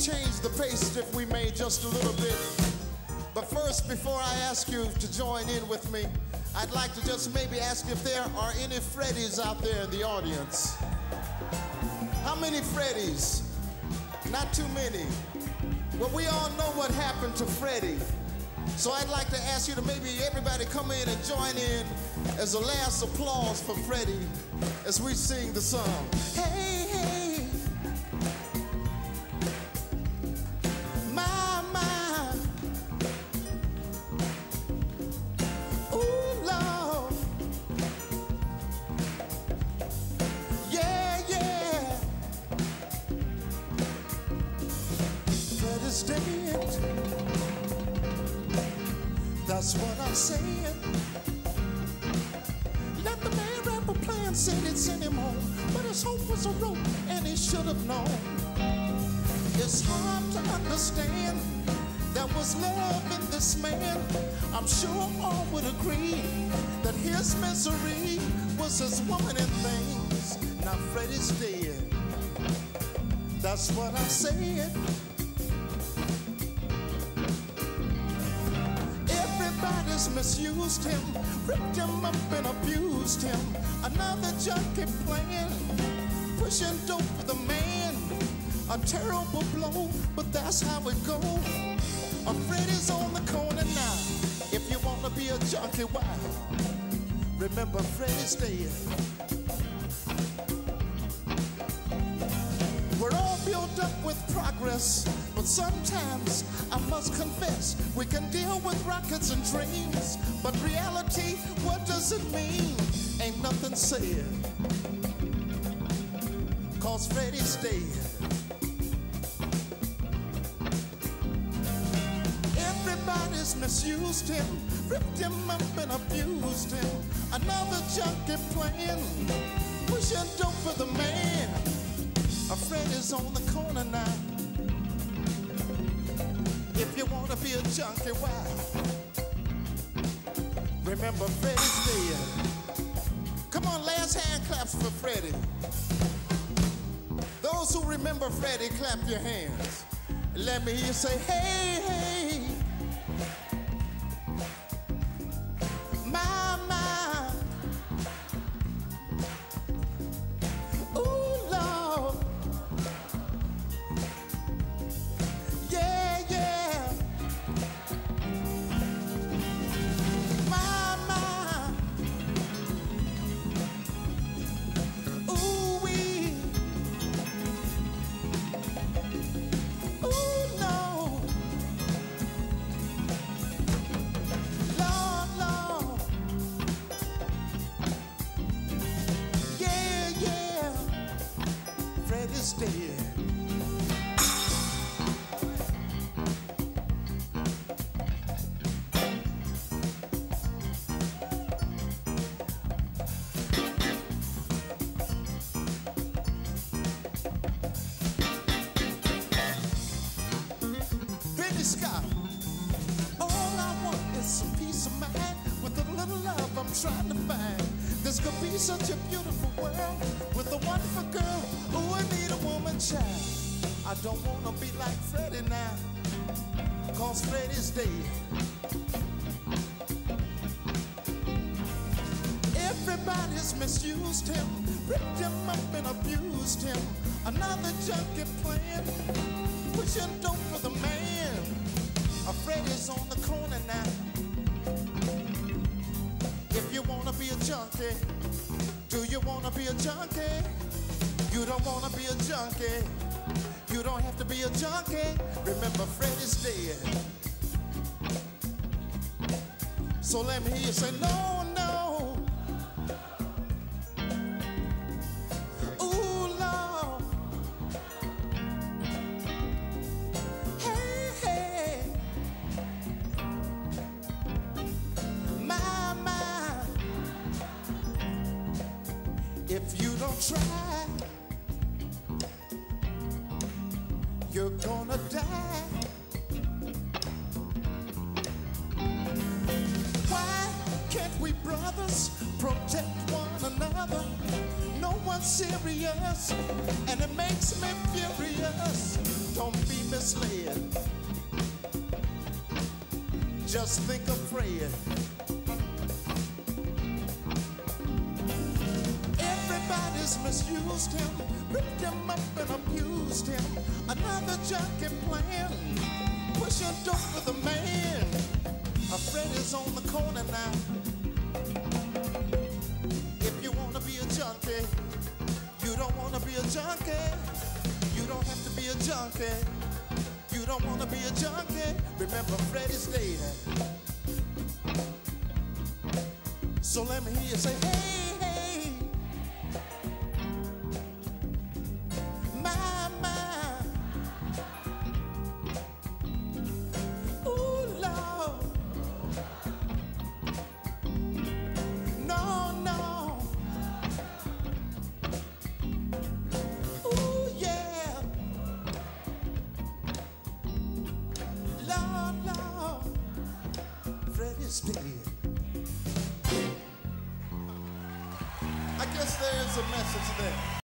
change the pace if we may just a little bit. But first, before I ask you to join in with me, I'd like to just maybe ask if there are any Freddies out there in the audience. How many Freddies? Not too many. Well, we all know what happened to Freddie. So I'd like to ask you to maybe everybody come in and join in as a last applause for Freddie as we sing the song. Hey, That's what I'm saying. Let the man rapper play and say it's anymore. But his hope was a rope and he should have known. It's hard to understand. There was love in this man. I'm sure all would agree that his misery was his woman and things. Now Freddie's dead. That's what I'm saying. Misused him, ripped him up and abused him. Another junkie playing, pushing dope for the man. A terrible blow, but that's how it goes. A Freddie's on the corner now. If you wanna be a junkie, why? Remember Freddie's dead. We're all built up with progress, sometimes I must confess we can deal with rockets and dreams. But reality, what does it mean? Ain't nothing said. Cause Freddie's dead. Everybody's misused him, ripped him up and abused him. Another junkie playing, pushing dope for the man. A friend is on the corner now. Wanna a junkie, why? Remember Freddie's dead. Come on, last hand claps for Freddie. Those who remember Freddie, clap your hands. Let me hear you say, hey, hey. Fred is Scott. All I want is some peace of mind with a little love I'm trying to find. This could be such a beautiful world with a wonderful girl who would need a woman child. I don't wanna be like Freddie now, cause Freddie's dead. Everybody's misused him, ripped him up and abused him. Another junkie playing, pushing dope for the man. A Freddie's on the corner now. Junkie, do you wanna be a junkie? You don't wanna be a junkie. You don't have to be a junkie. Remember, Freddie's dead. So let me hear you say, no. Try, you're gonna die. Why can't we brothers protect one another? No one's serious, and it makes me furious. Don't be misled. Just think of Fred. Everybody's misused him, ripped him up and abused him. Another junkie plan, pushing dope for the man. A Fred is on the corner now. If you wanna be a junkie, you don't wanna be a junkie. You don't have to be a junkie. You don't wanna be a junkie. Remember, Fred is. So let me hear you say, hey. I guess there's a message there.